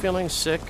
feeling sick?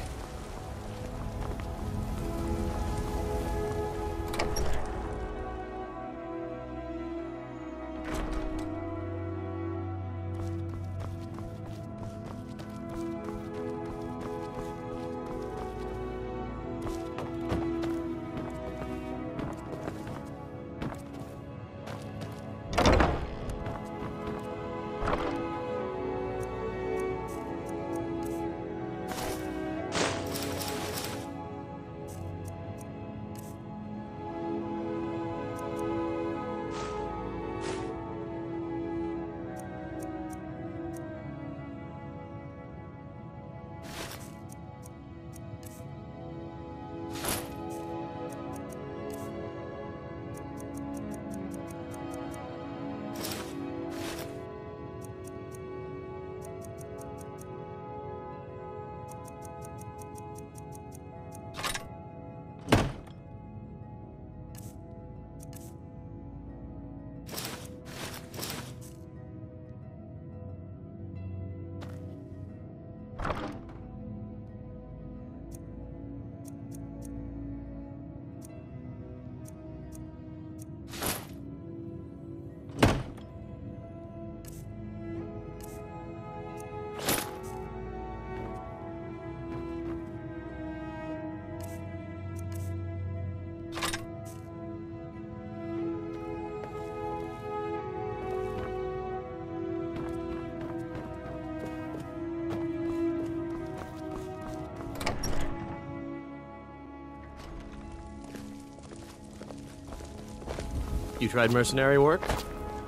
You tried mercenary work?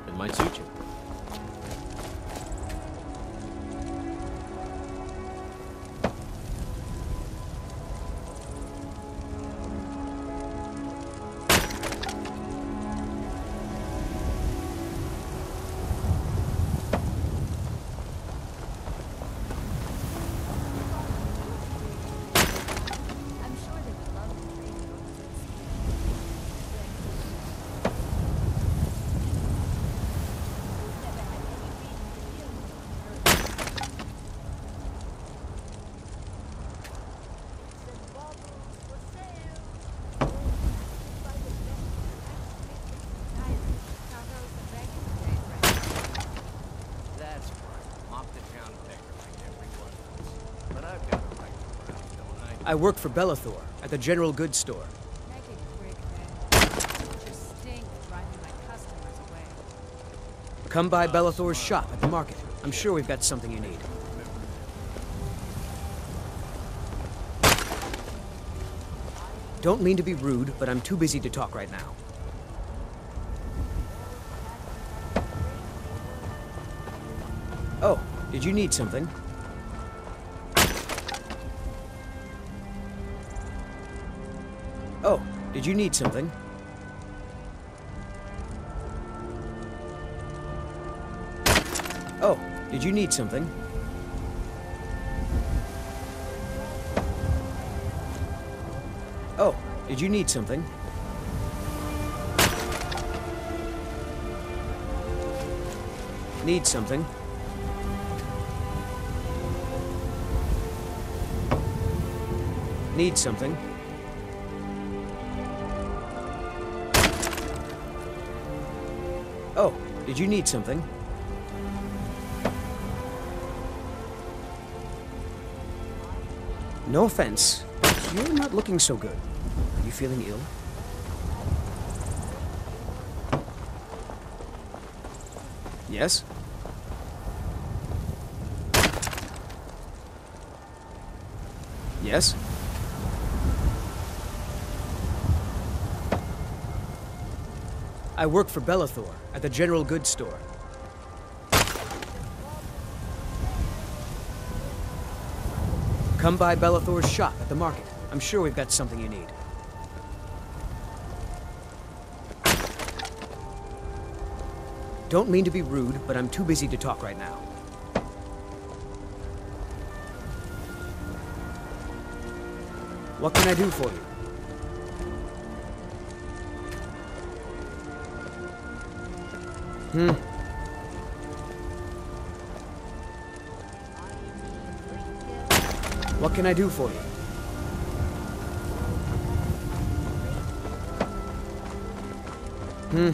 It might suit you. I? Work for Belethor at the general goods store. Come by Belethor's shop at the market. I'm sure we've got something you need. Don't mean to be rude, but I'm too busy to talk right now. Oh, did you need something? Did you need something? Oh, did you need something? Oh, did you need something? Need something? Need something? Oh, did you need something? No offense, you're not looking so good. Are you feeling ill? Yes? Yes? I work for Belethor at the general goods store. Come by Belethor's shop at the market. I'm sure we've got something you need. Don't mean to be rude, but I'm too busy to talk right now. What can I do for you? Hmm. What can I do for you? Hmm.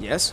Yes?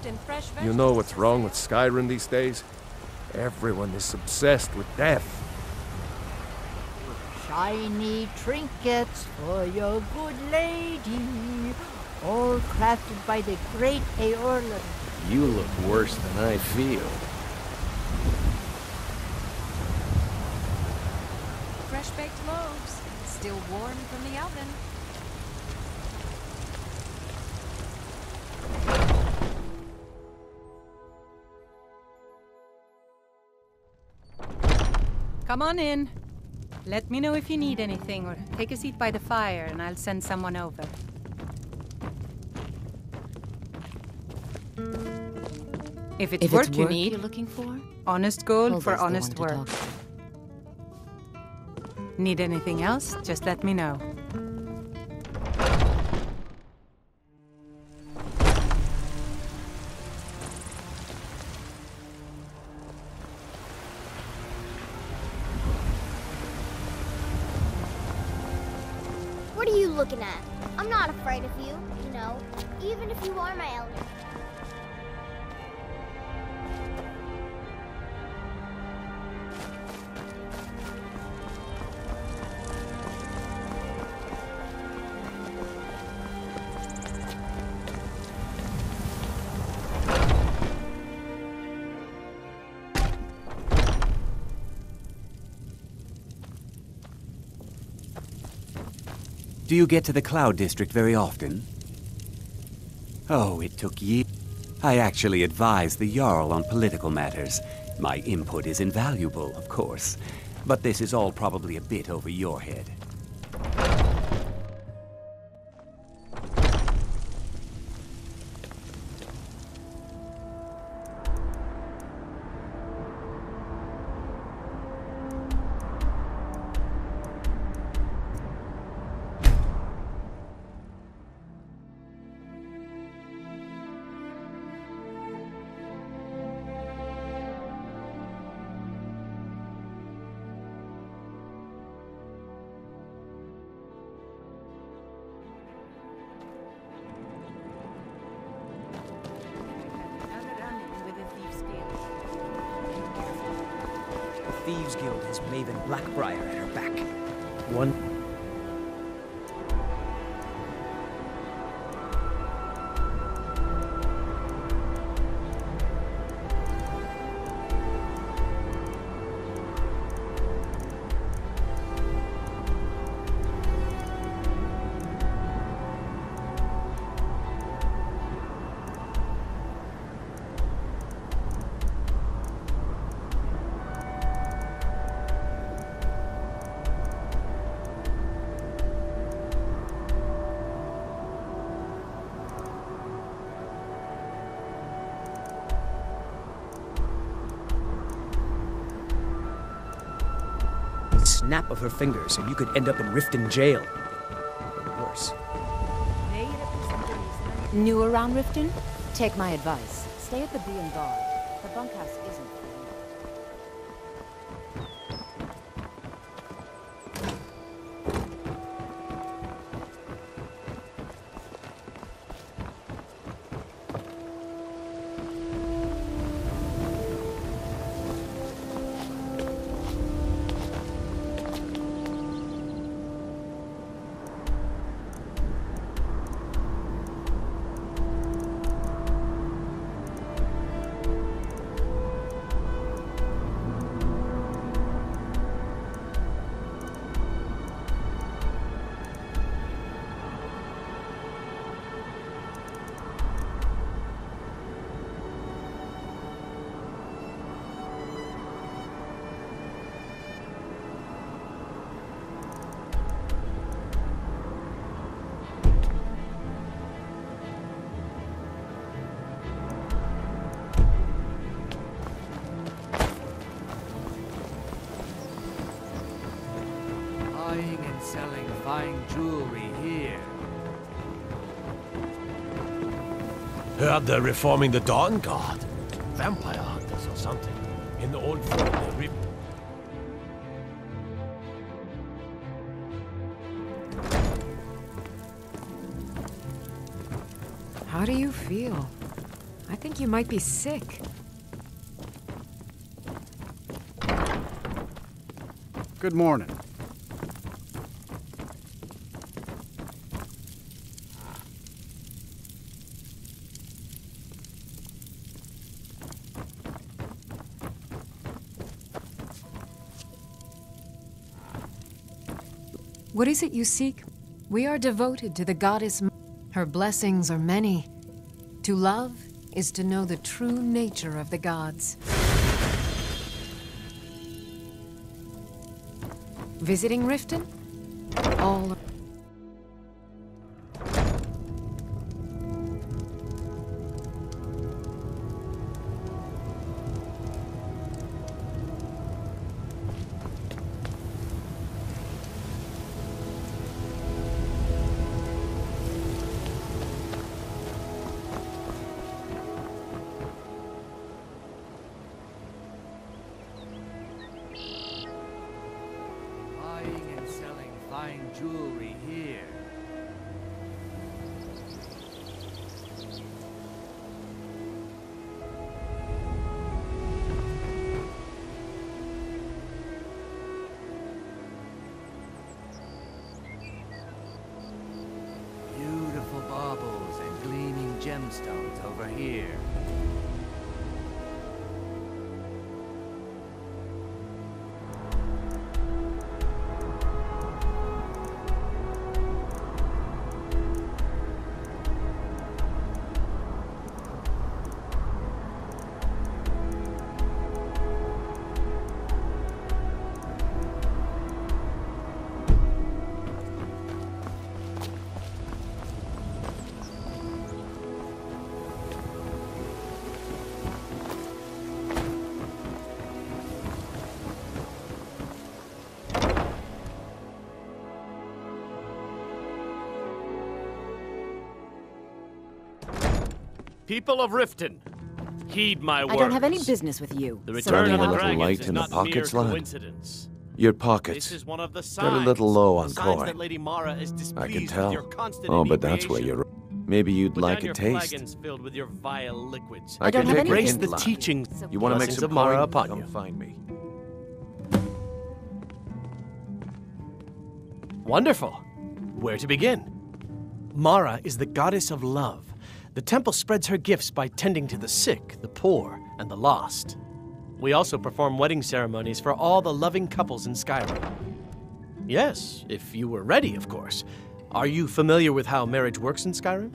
Fruit and fresh vegetables. You know what's wrong with. Skyrim these days? Everyone is obsessed with death. Shiny trinkets for your good lady, all crafted by the great Eorlund. You look worse than I feel. Come on in. Let me know if you need anything or take a seat by the fire and I'll send someone over. If it's If work it's you need, you're looking for, honest gold Culver's for honest work. Need anything else? Just let me know. Looking at? I'm not afraid of you, you know, even if you are my elder. Do you get to the Cloud District very often? Oh, it took years. I actually advise the Jarl on political matters. My input is invaluable, of course. But this is all probably a bit over your head. Thieves Guild has Maven Blackbriar at her back. One snap of her fingers, and you could end up in Riften jail. Or worse. New around Riften? Take my advice. Stay at the Bee and Barb. The bunkhouse isn't Heard they're reforming the Dawn Guard. Vampire hunters or something. In the old form, they re- How do you feel? I think you might be sick. Good morning. What is it you seek? We are devoted to the goddess. Her blessings are many. To love is to know the true nature of the gods. Visiting Riften? All over here. People of Riften, heed my words. I don't have any business with you. The so return get of the out. dragons light in the pockets, mere lad? coincidence. Your This pockets. is one of the signs. Got a little low on signs coin. Lady Mara is I can tell. Oh, but that's where you're. Maybe you'd Put like a taste. filled with your vile liquids. I I don't can have take a Embrace hint, the lad. teachings. You want to make some Mara coin? upon Come you. find me. Wonderful. Where to begin? Mara is the goddess of love. The temple spreads her gifts by tending to the sick, the poor, and the lost. We also perform wedding ceremonies for all the loving couples in Skyrim. Yes, if you were ready, of course. Are you familiar with how marriage works in Skyrim?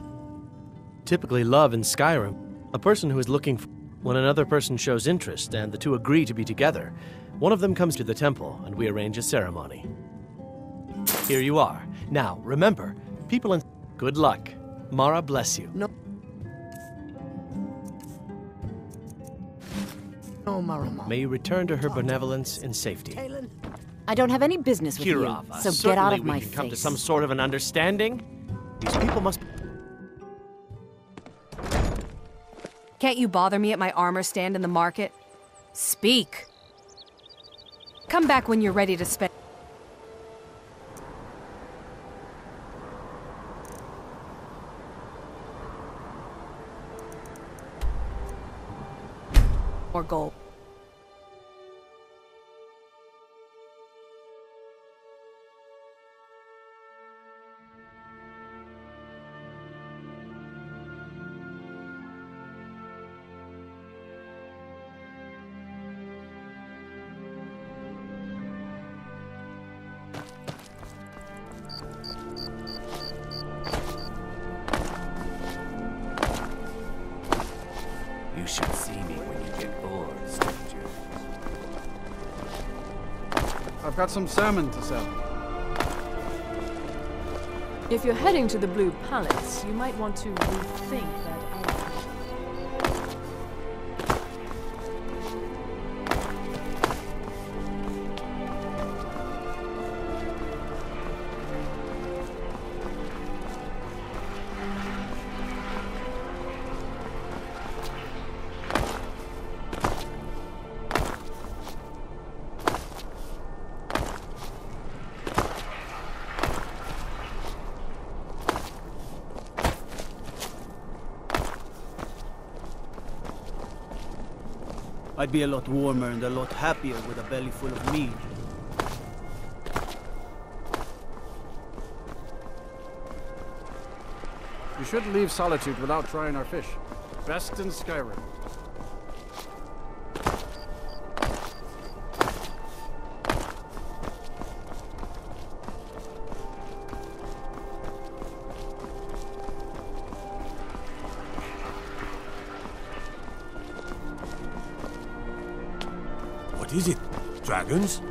Typically, love in Skyrim, a person who is looking for when another person shows interest and the two agree to be together, one of them comes to the temple and we arrange a ceremony. Here you are. Now, remember, people in. Good luck. Mara bless you. No. Oh, May you return to her benevolence in safety. Talon, I don't have any business with Keerava, you, so certainly get out of we my can face. come to some sort of an understanding. These people must. Can't you bother me at my armor stand in the market? Speak. Come back when you're ready to spend. Or I've got some salmon to sell. If you're heading to the Blue Palace, you might want to rethink I'd be a lot warmer and a lot happier with a belly full of meat. You shouldn't leave Solitude without trying our fish. Best in Skyrim. Is it? Dragons?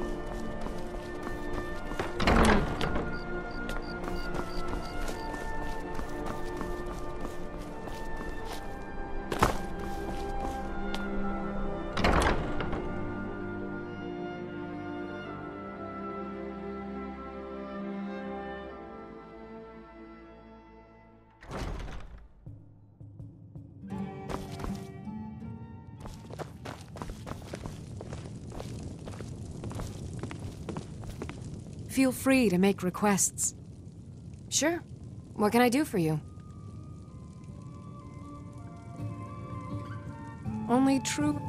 Feel free to make requests. Sure. What can I do for you? Only true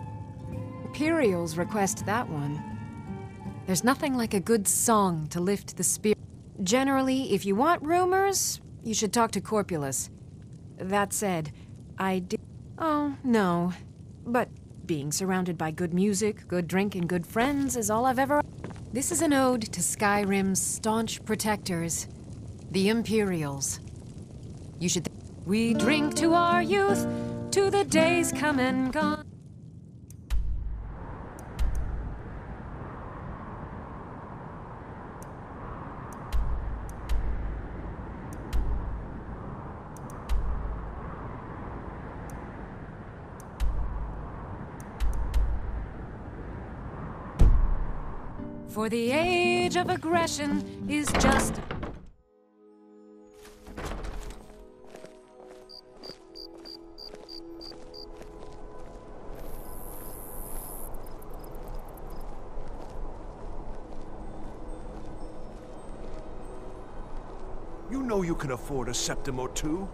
Imperials request that one. There's nothing like a good song to lift the spirit. Generally, if you want rumors, you should talk to Corpulus. That said, I did. Oh, no. But being surrounded by good music, good drink, and good friends is all I've ever. This is an ode to Skyrim's staunch protectors, the Imperials. You should. we drink to our youth, to the days come and gone. For the age of aggression is just. You know you can afford a Septim or two.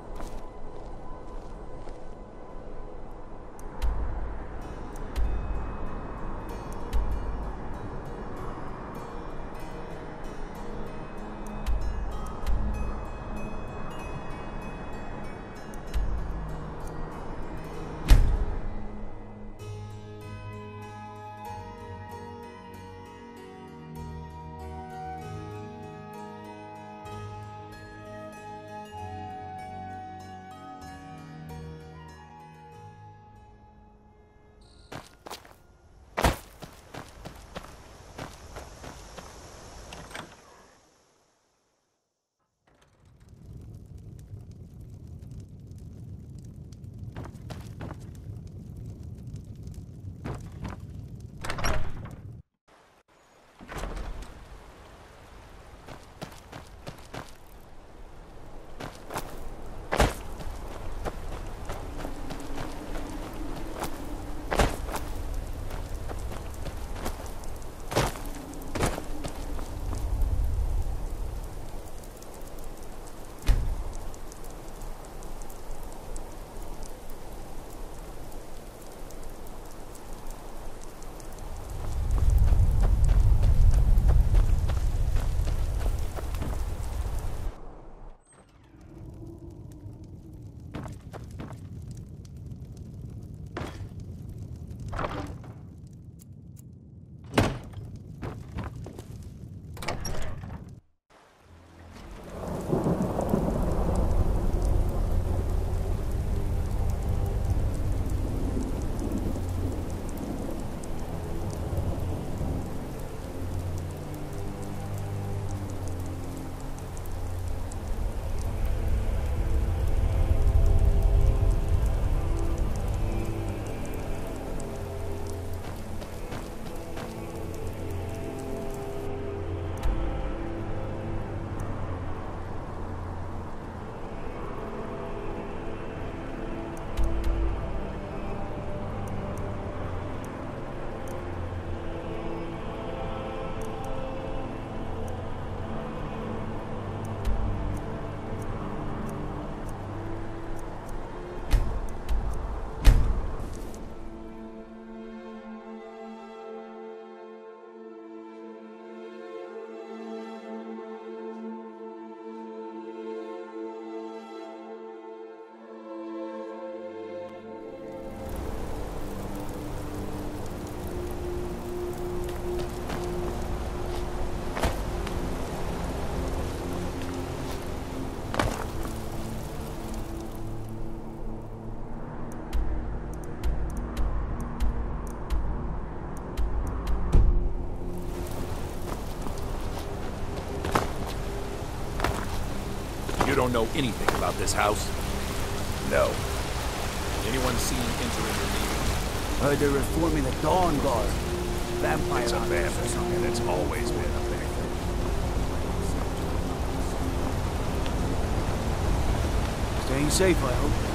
Don't know anything about this house? No. Anyone seen entering the meeting? Heard they're reforming the Dawn Guard. Vampire It's a or vampire, and it's always been a thing. Staying safe, I hope.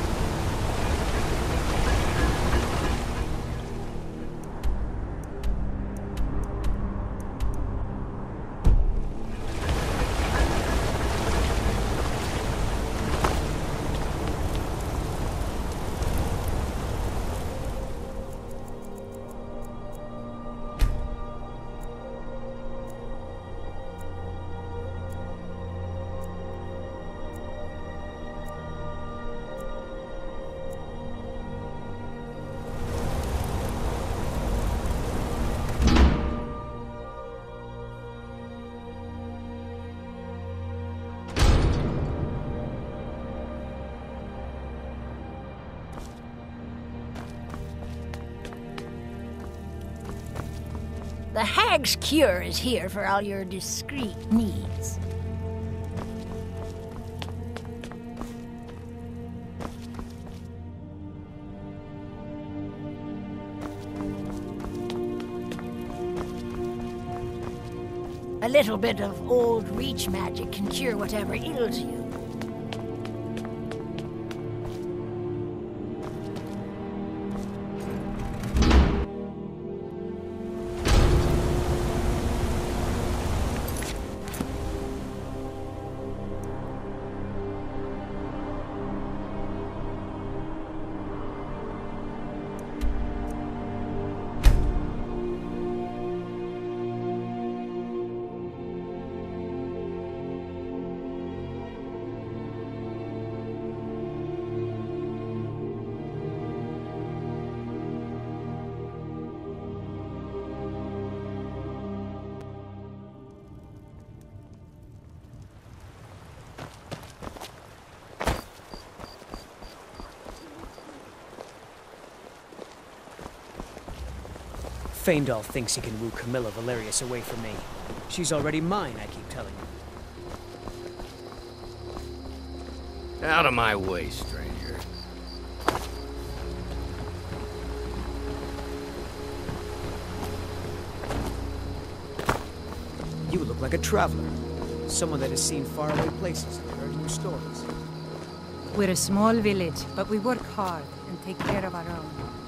Hag's Cure is here for all your discreet needs. A little bit of old reach magic can cure whatever ails you. Faendal thinks he can woo Camilla Valerius away from me. She's already mine, I keep telling you. Out of my way, stranger. You look like a traveler. Someone that has seen faraway places and heard new stories. We're a small village, but we work hard and take care of our own.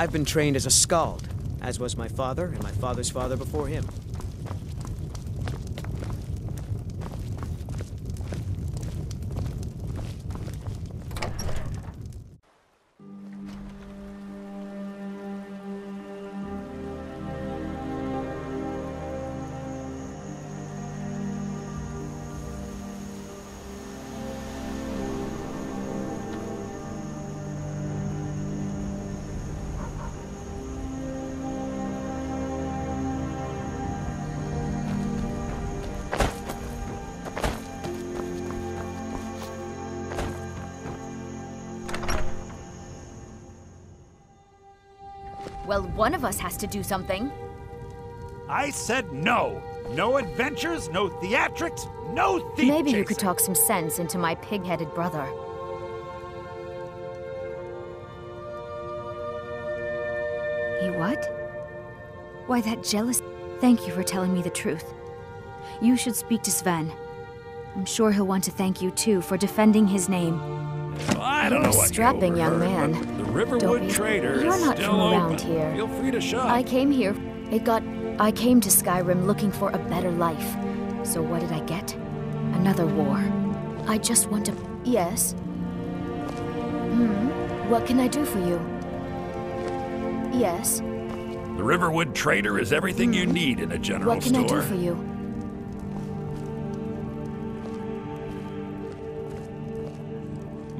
I've been trained as a skald, as was my father and my father's father before him. Well, one of us has to do something. I said no. No adventures, no theatrics, no thief Maybe you could talk some sense into my pig-headed brother. He what? Why, that jealous... Thank you for telling me the truth. You should speak to Sven. I'm sure he'll want to thank you, too, for defending his name. I don't You're know what strapping young man. But The Don't Riverwood Trader You're not still from around open. here. Feel free to shop. I came here. It got. I came to Skyrim looking for a better life. So what did I get? Another war. I just want to. Yes. Hmm. What can I do for you? Yes. The Riverwood Trader is everything you need in a general store. what can store. I do for you?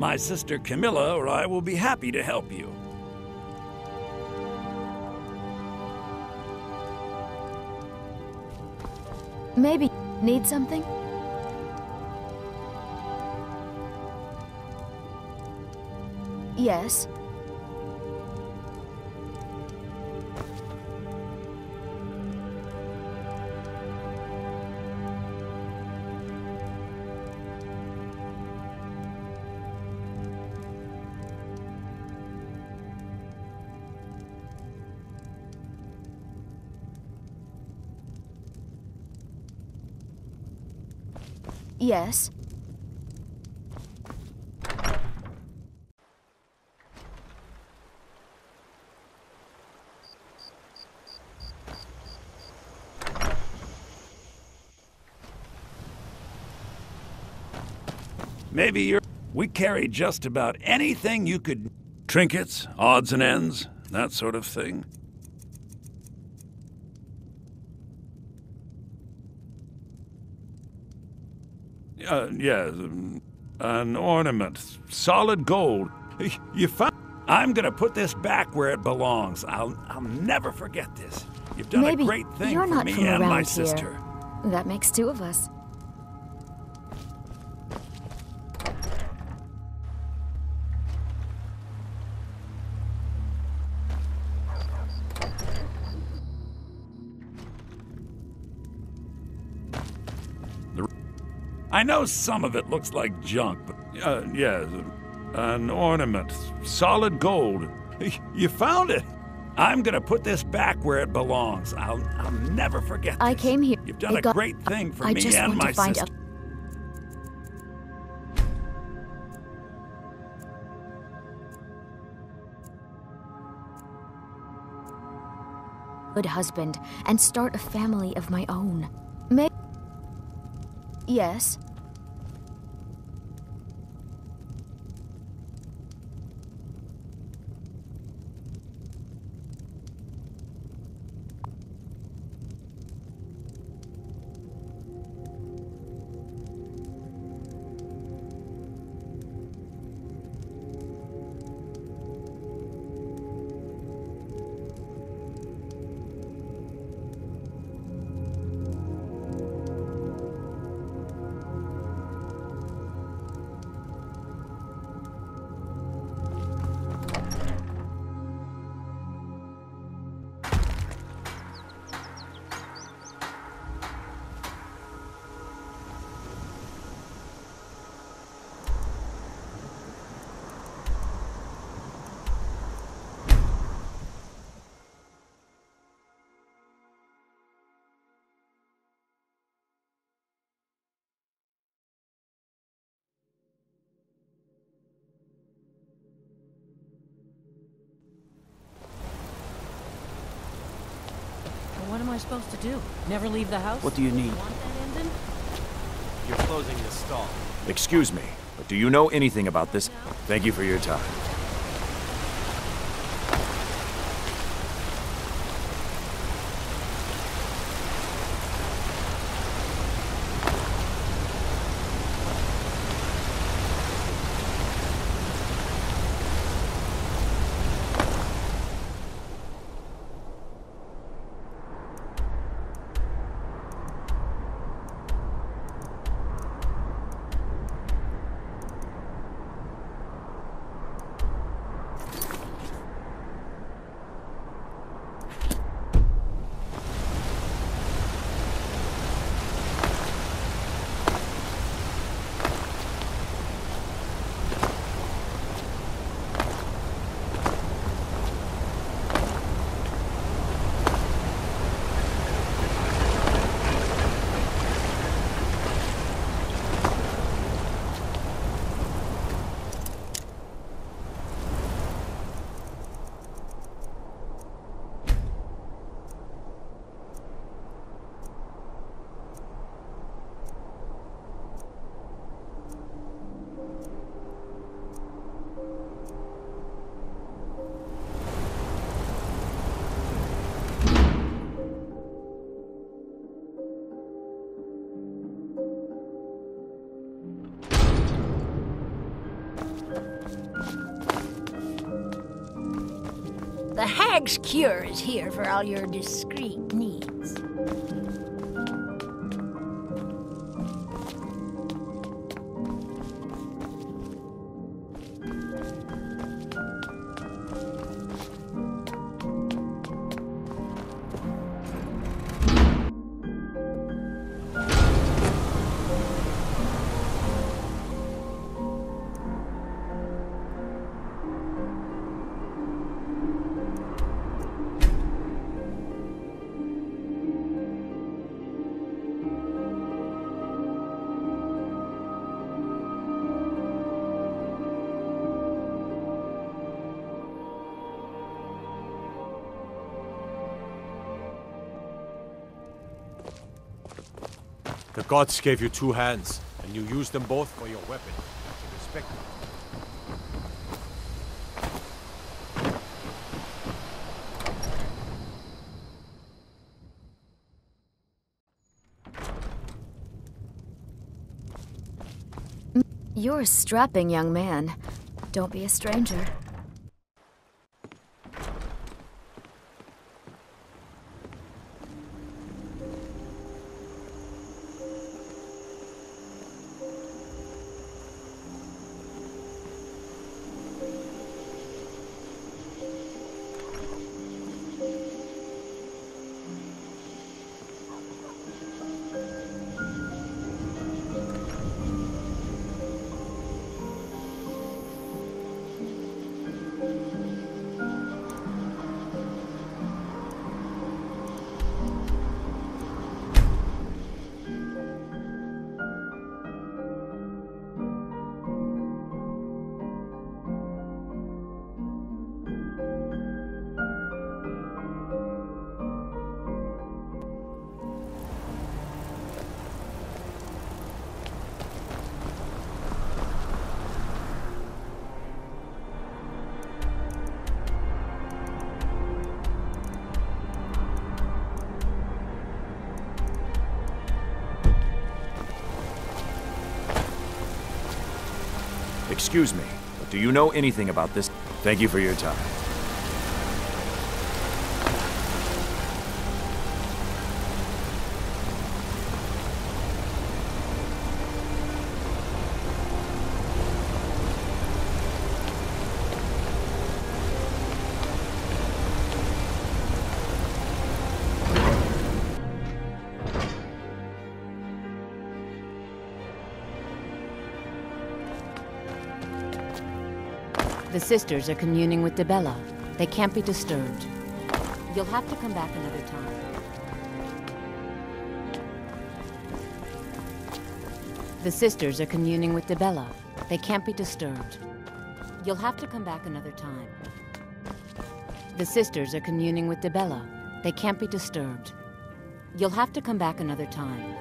My sister Camilla or I will be happy to help you. Maybe need something? Yes. Yes. Maybe you're. We carry just about anything you could. Trinkets, odds and ends, that sort of thing. Yeah, um, an ornament, solid gold. You found. I'm gonna put this back where it belongs. I'll, I'll never forget this. You've done Maybe a great thing you're for not me from and around my here. sister. That makes two of us. I know some of it looks like junk, but uh, yeah, an ornament, solid gold. You found it. I'm gonna put this back where it belongs. I'll, I'll never forget. I came here. You've done It a got- great thing for I me just and my to find sister. a good husband and start a family of my own. Yes. Am I supposed to do? Never leave the house? What do you need? Want that ending? You're closing the stall. Excuse me, but do you know anything about this? Thank you for your time. The Cure is here for all your discreet gods gave you two hands, and you used them both for your weapon. Respect it. You're a strapping young man. Don't be a stranger. Excuse me, but do you know anything about this? Thank you for your time. Sisters are communing with Dibella. They can't be disturbed. You'll have to come back another time. The sisters are communing with Dibella. They can't be disturbed. You'll have to come back another time. The sisters are communing with Dibella. They can't be disturbed. You'll have to come back another time.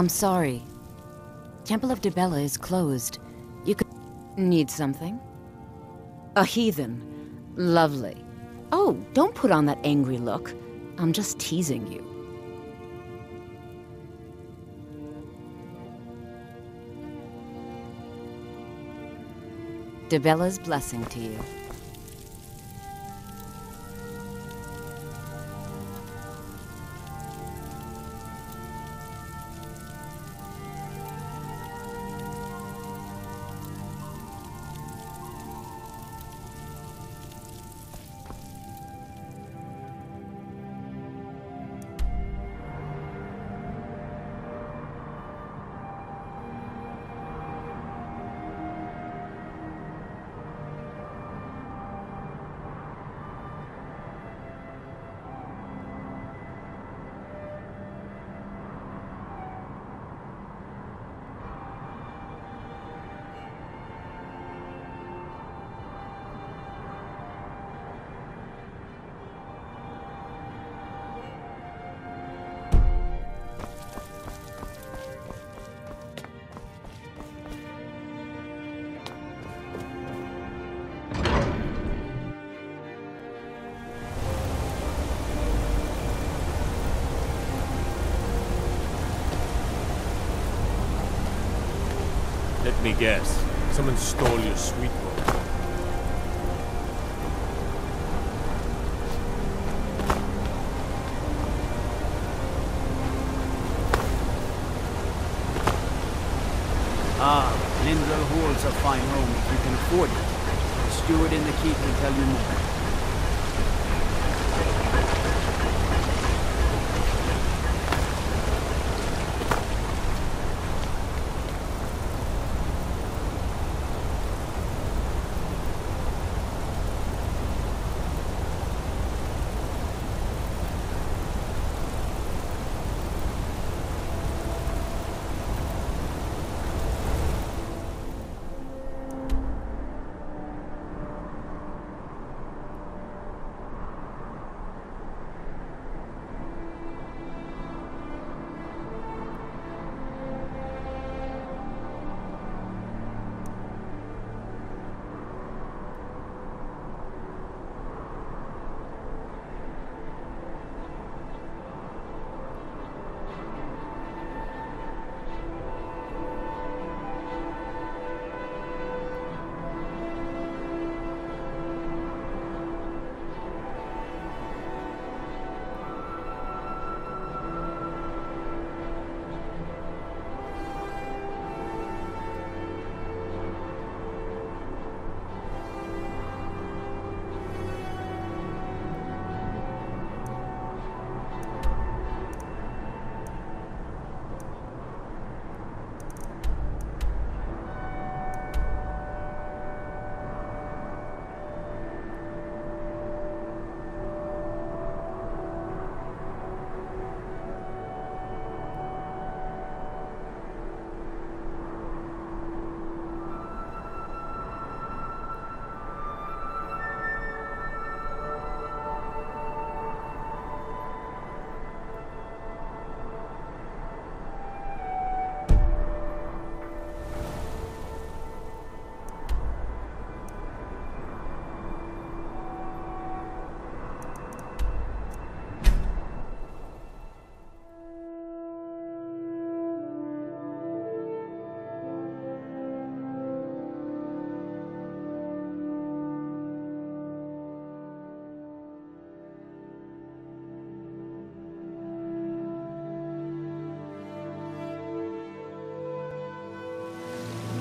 I'm sorry. Temple of Dibella is closed. You could need something? A heathen. Lovely. Oh, don't put on that angry look. I'm just teasing you. Dibella's blessing to you. Guess. Someone stole your sweet roll. Ah, Vlindrel Hall's a fine home if you can afford it. The steward in the keep will tell you more.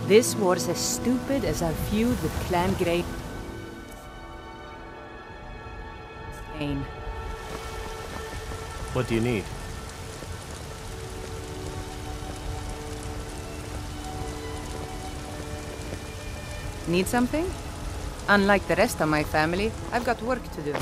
This war's as stupid as our feud with Clan Grey. What do you need? Need something? Unlike the rest of my family, I've got work to do.